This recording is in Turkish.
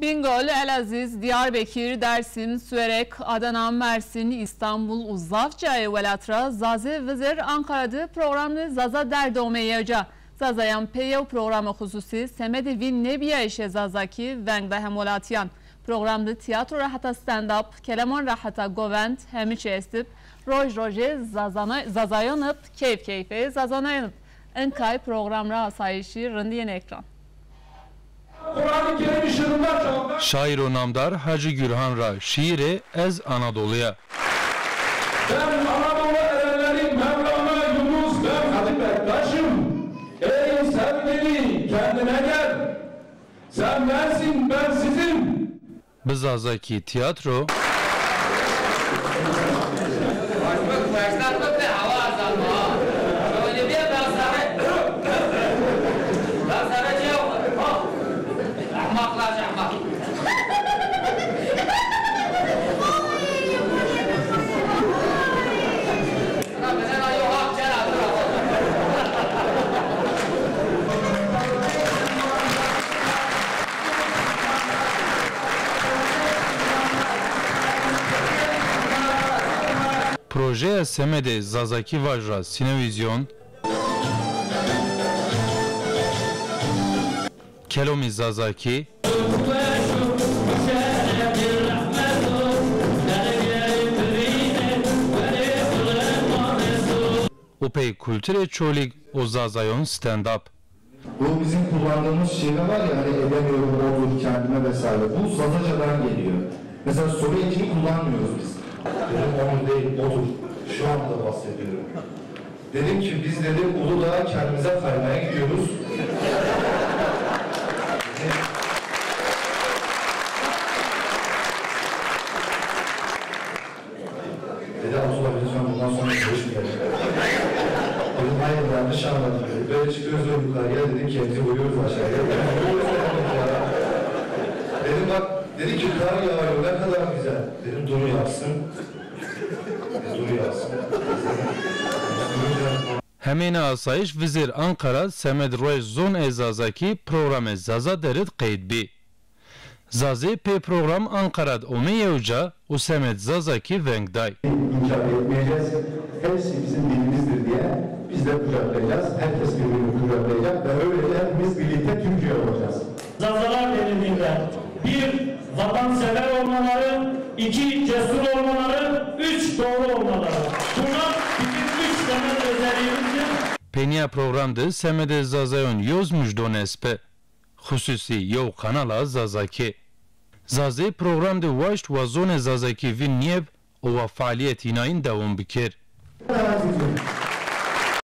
Bingöl, Elaziz, Diyarbakır, Dersim, Süerek, Adana, Mersin, İstanbul, Uzavçay ve Latra, Zaze Vizir Ankara'da programlı Zaza Derdomeyaca. Zazayan Peyev programı hususi Semedi Vin Nebiye işe Zazaki Veng ve Hemolatiyan. Programda tiyatro rahata stand-up, keleman rahata govent, hemiçe estip, roj roje zazayanıp, keyif keyfe zazanayanıp. Enkay programra asayişi rındiyen ekran. Kur'an-ı Kerim ışığında çağda Şair o namdar Hacı Gürhan Ra şiiri Ez Anadolu'ya. ben Anadolu erenleri Mevlana Yunus ben Hatip Bektaş'ım. Ey sevgili kendine gel. Sen bensin ben sizim. Bizazaki tiyatro Projeya Semede Zazaki Vajra Sinevizyon Kelomi Zazaki Upey Kültüre Çolik o Zazayon Stand Up Bu bizim kullandığımız şeyler var ya hani edemiyorum, olur, kendime vesaire. Bu Zazaca'dan geliyor. Mesela soru ekini kullanmıyoruz biz. Dedim onun değil, odur. Şu anda bahsediyorum. Dedim ki biz dedim Uludağ'a kendimize kaymaya gidiyoruz. Dedi Abdullah lütfen bundan sonra görüşmeyelim. Dedim hayır yanlış anladım dedi. Böyle çıkıyoruz o yukarıya dedim kendimizi vuruyoruz aşağıya. dedim bak dedi ki kar yağıyor ne kadar güzel. Dedim duru yağsın. Dedi, duru yağsın. Hemene asayiş vizir Ankara Semed Roy Zon Ezazaki program Zaza derit qeyd bi. Zaze pe program Ankara'd Omeyevca u Semed Zazaki Vengday. inkar etmeyeceğiz. Hepsi bizim dilimizdir diye biz de kucaklayacağız. Herkes birbirini kucaklayacak ve öylece hepimiz birlikte Türkiye olacağız. Zazalar denildiğinde bir vatansever olmaları, iki cesur olmaları, üç doğru olmaları. Bunlar bizim üç temel özelliğimizdir. Penia programdı Semede Zazayon yoz müjdon espe. Hususi yow kanala Zazaki. Zaze programdı vaşt ve zone Zazaki vin niyev o faaliyet inayin devam bikir.